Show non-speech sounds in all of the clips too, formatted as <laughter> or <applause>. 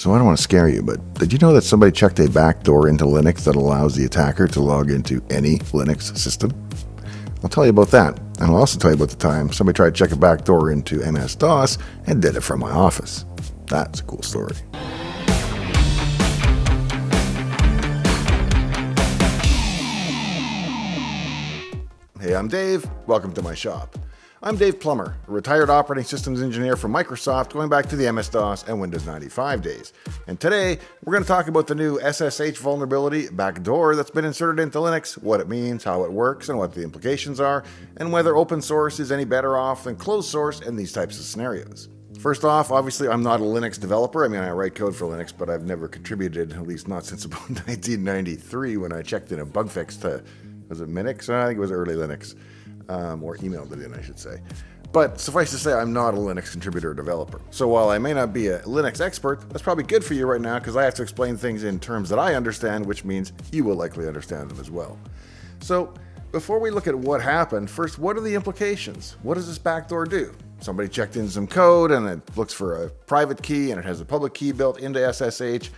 So I don't want to scare you, but did you know that somebody checked a backdoor into Linux that allows the attacker to log into any Linux system? I'll tell you about that, and I'll also tell you about the time somebody tried to check a backdoor into MS DOS and did it from my office. That's a cool story. Hey, I'm Dave. Welcome to my shop. I'm Dave Plummer, a retired operating systems engineer from Microsoft going back to the MS DOS and Windows 95 days. And today, we're going to talk about the new SSH vulnerability backdoor that's been inserted into Linux, what it means, how it works, and what the implications are, and whether open source is any better off than closed source in these types of scenarios. First off, obviously, I'm not a Linux developer. I mean, I write code for Linux, but I've never contributed, at least not since about <laughs> 1993 when I checked in a bug fix to, was it Minix? I think it was early Linux um, or emailed it in, I should say. But suffice to say, I'm not a Linux contributor or developer. So while I may not be a Linux expert, that's probably good for you right now because I have to explain things in terms that I understand, which means you will likely understand them as well. So before we look at what happened, first, what are the implications? What does this backdoor do? Somebody checked in some code and it looks for a private key and it has a public key built into SSH.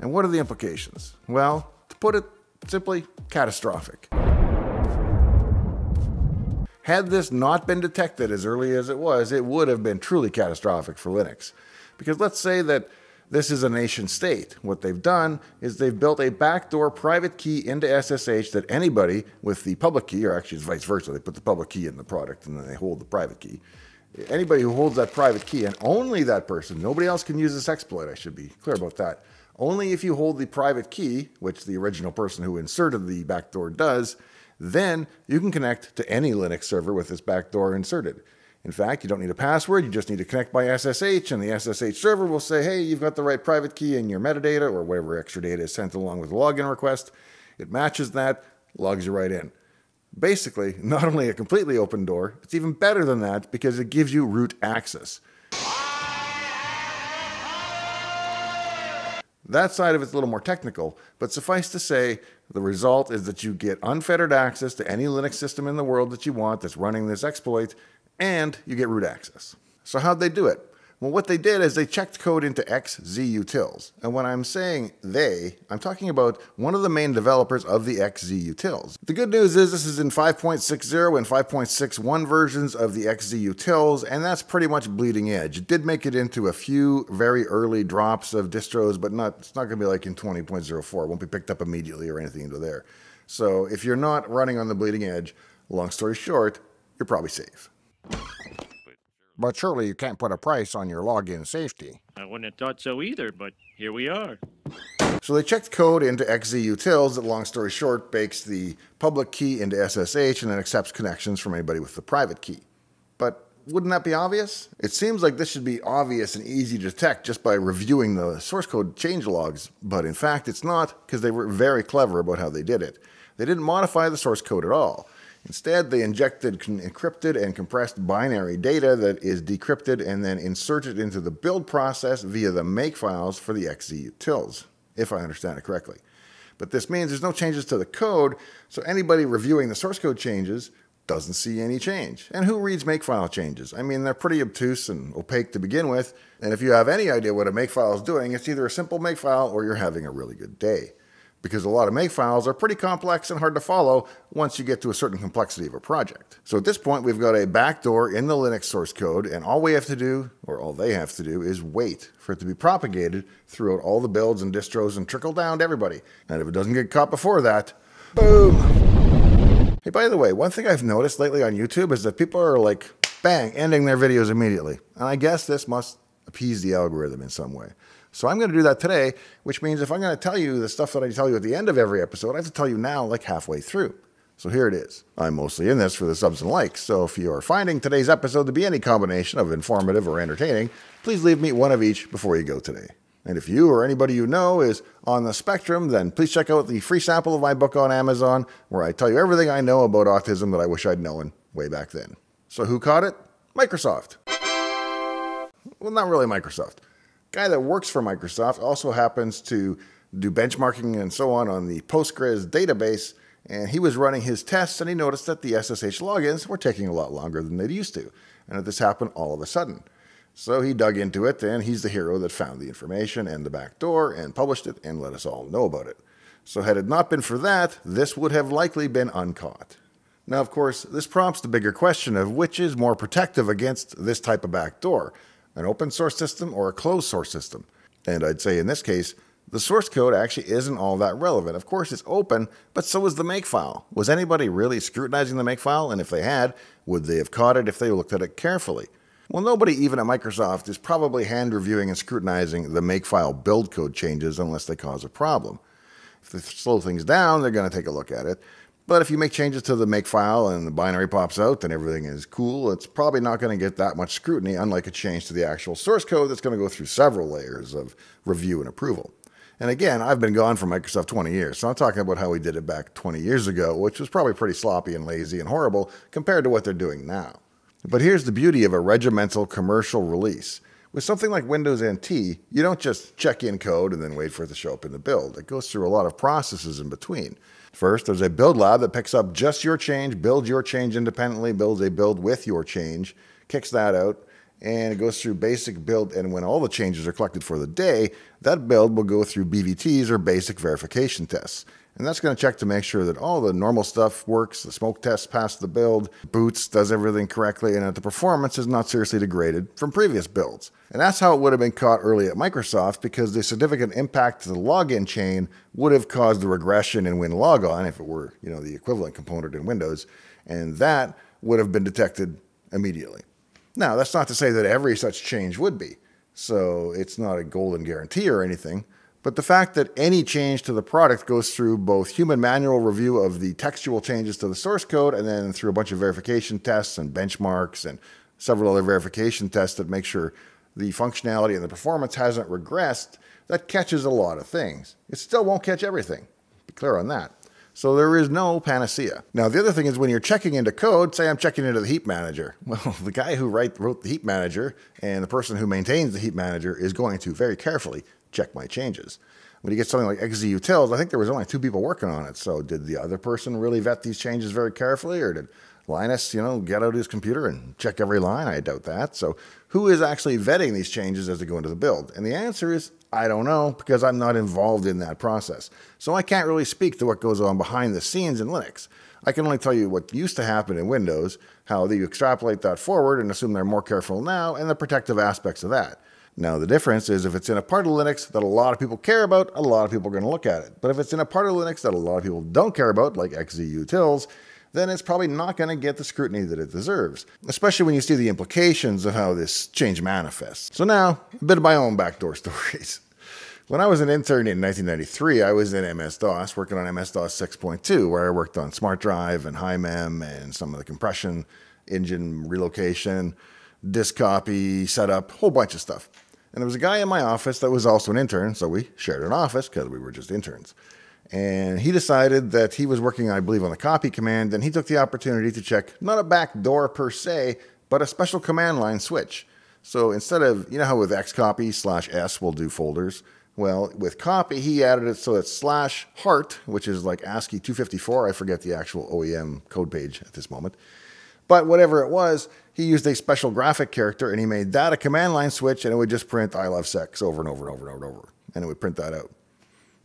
And what are the implications? Well, to put it simply, catastrophic. Had this not been detected as early as it was, it would have been truly catastrophic for Linux. Because let's say that this is a nation state. What they've done is they've built a backdoor private key into SSH that anybody with the public key, or actually it's vice versa, they put the public key in the product and then they hold the private key. Anybody who holds that private key, and only that person, nobody else can use this exploit, I should be clear about that. Only if you hold the private key, which the original person who inserted the backdoor does, then you can connect to any Linux server with this backdoor inserted. In fact, you don't need a password, you just need to connect by SSH, and the SSH server will say, hey, you've got the right private key in your metadata or whatever extra data is sent along with the login request. It matches that, logs you right in. Basically, <laughs> not only a completely open door, it's even better than that because it gives you root access. That side of it's a little more technical, but suffice to say, the result is that you get unfettered access to any Linux system in the world that you want that's running this exploit, and you get root access. So how'd they do it? Well, what they did is they checked code into xzutils. And when I'm saying they, I'm talking about one of the main developers of the xzutils. The good news is this is in 5.60 and 5.61 versions of the xzutils, and that's pretty much bleeding edge. It did make it into a few very early drops of distros, but not it's not going to be like in 20.04. It won't be picked up immediately or anything into there. So if you're not running on the bleeding edge, long story short, you're probably safe. But surely you can't put a price on your login safety. I wouldn't have thought so either, but here we are. So they checked code into xzutils that, long story short, bakes the public key into SSH and then accepts connections from anybody with the private key. But wouldn't that be obvious? It seems like this should be obvious and easy to detect just by reviewing the source code change logs, but in fact it's not because they were very clever about how they did it. They didn't modify the source code at all. Instead, they injected encrypted and compressed binary data that is decrypted and then inserted into the build process via the make files for the xzutils, if I understand it correctly. But this means there's no changes to the code, so anybody reviewing the source code changes doesn't see any change. And who reads makefile changes? I mean, they're pretty obtuse and opaque to begin with, and if you have any idea what a makefile is doing, it's either a simple makefile or you're having a really good day because a lot of makefiles are pretty complex and hard to follow once you get to a certain complexity of a project. So at this point, we've got a backdoor in the Linux source code, and all we have to do, or all they have to do, is wait for it to be propagated throughout all the builds and distros and trickle down to everybody. And if it doesn't get caught before that, boom! Hey, by the way, one thing I've noticed lately on YouTube is that people are like, bang, ending their videos immediately. And I guess this must appease the algorithm in some way. So I'm going to do that today, which means if I'm going to tell you the stuff that I tell you at the end of every episode, I have to tell you now like halfway through. So here it is. I'm mostly in this for the subs and likes, so if you are finding today's episode to be any combination of informative or entertaining, please leave me one of each before you go today. And if you or anybody you know is on the spectrum, then please check out the free sample of my book on Amazon, where I tell you everything I know about autism that I wish I'd known way back then. So who caught it? Microsoft. Well, not really Microsoft guy that works for Microsoft also happens to do benchmarking and so on on the Postgres database. And he was running his tests and he noticed that the SSH logins were taking a lot longer than they used to. And that this happened all of a sudden. So he dug into it, and he's the hero that found the information and the back door and published it and let us all know about it. So, had it not been for that, this would have likely been uncaught. Now, of course, this prompts the bigger question of which is more protective against this type of backdoor an open source system or a closed source system. And I'd say in this case, the source code actually isn't all that relevant. Of course, it's open, but so is the makefile. Was anybody really scrutinizing the makefile? And if they had, would they have caught it if they looked at it carefully? Well, nobody, even at Microsoft, is probably hand reviewing and scrutinizing the makefile build code changes unless they cause a problem. If they slow things down, they're going to take a look at it. But if you make changes to the makefile and the binary pops out then everything is cool, it's probably not going to get that much scrutiny, unlike a change to the actual source code that's going to go through several layers of review and approval. And again, I've been gone from Microsoft 20 years, so I'm talking about how we did it back 20 years ago, which was probably pretty sloppy and lazy and horrible compared to what they're doing now. But here's the beauty of a regimental commercial release. With something like Windows NT, you don't just check in code and then wait for it to show up in the build. It goes through a lot of processes in between. First, there's a build lab that picks up just your change, builds your change independently, builds a build with your change, kicks that out, and it goes through basic build. And when all the changes are collected for the day, that build will go through BVTs or basic verification tests. And that's going to check to make sure that all the normal stuff works, the smoke tests pass the build, boots does everything correctly, and that the performance is not seriously degraded from previous builds. And that's how it would have been caught early at Microsoft because the significant impact to the login chain would have caused the regression in WinLogon if it were, you know, the equivalent component in Windows, and that would have been detected immediately. Now, that's not to say that every such change would be. So it's not a golden guarantee or anything. But the fact that any change to the product goes through both human manual review of the textual changes to the source code and then through a bunch of verification tests and benchmarks and several other verification tests that make sure the functionality and the performance hasn't regressed, that catches a lot of things. It still won't catch everything. Be clear on that. So there is no panacea. Now, the other thing is when you're checking into code, say I'm checking into the heap manager. <laughs> Well, the guy who write, wrote the heap manager and the person who maintains the heap manager is going to very carefully check my changes. When you get something like xzutils, I think there was only two people working on it. So did the other person really vet these changes very carefully, or did Linus, you know, get out his computer and check every line? I doubt that. So who is actually vetting these changes as they go into the build? And the answer is I don't know because I'm not involved in that process. So I can't really speak to what goes on behind the scenes in Linux. I can only tell you what used to happen in Windows, how you extrapolate that forward and assume they're more careful now, and the protective aspects of that. Now, the difference is if it's in a part of Linux that a lot of people care about, a lot of people are going to look at it. But if it's in a part of Linux that a lot of people don't care about, like xzutils, then it's probably not going to get the scrutiny that it deserves, especially when you see the implications of how this change manifests. So, now, a bit of my own backdoor <laughs> stories. When I was an intern in 1993, I was in MS DOS, working on MS DOS 6.2, where I worked on Smart Drive and HiMem and some of the compression engine relocation, disk copy, setup, whole bunch of stuff. And there was a guy in my office that was also an intern, so we shared an office because we were just interns. And he decided that he was working, I believe, on the copy command, and he took the opportunity to check not a back door per se, but a special command line switch. So instead of, you know how with xcopy slash s will do folders? Well, with copy, he added it so that slash heart, which is like ASCII 254, I forget the actual OEM code page at this moment, but whatever it was, he used a special graphic character and he made that a command line switch and it would just print I love sex over and over and over and over and over. And it would print that out.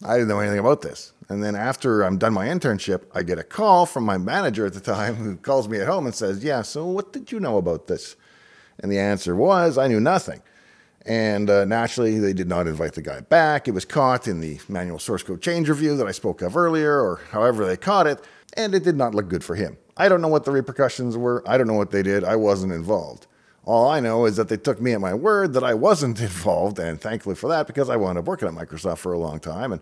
I didn't know anything about this. And then after I'm done my internship, I get a call from my manager at the time who calls me at home and says, Yeah, so what did you know about this? And the answer was, I knew nothing. And uh, naturally, they did not invite the guy back. It was caught in the manual source code change review that I spoke of earlier, or however they caught it, and it did not look good for him. I don't know what the repercussions were. I don't know what they did. I wasn't involved. All I know is that they took me at my word that I wasn't <laughs> involved, and thankfully for that, because I wound up working at Microsoft for a long time. And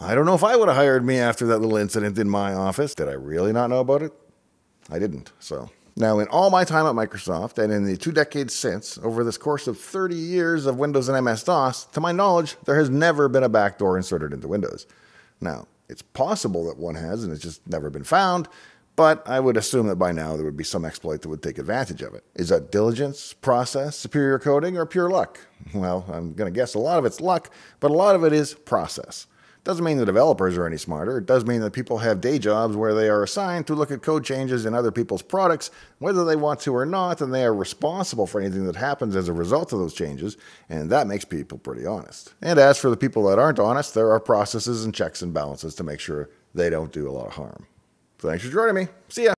I don't know if I would have hired me after that little incident in my office. Did I really not know about it? I didn't. So now, in all my time at Microsoft and in the two decades since, over this course of 30 years of Windows and MS DOS, to my knowledge, there has never been a backdoor inserted into Windows. Now, it's possible that one has, and it's just never been found, but I would assume that by now there would be some exploit that would take advantage of it. Is that diligence, process, superior coding, or pure luck? Well, I'm going to guess a lot of it's luck, but a lot of it is process. Doesn't mean the developers are any smarter. It does mean that people have day jobs where they are assigned to look at code changes in other people's products, whether they want to or not, and they are responsible for anything that happens as a result of those changes, and that makes people pretty honest. And as for the people that aren't honest, there are processes and checks and balances to make sure they don't do a lot of harm. Thanks for joining me. See ya.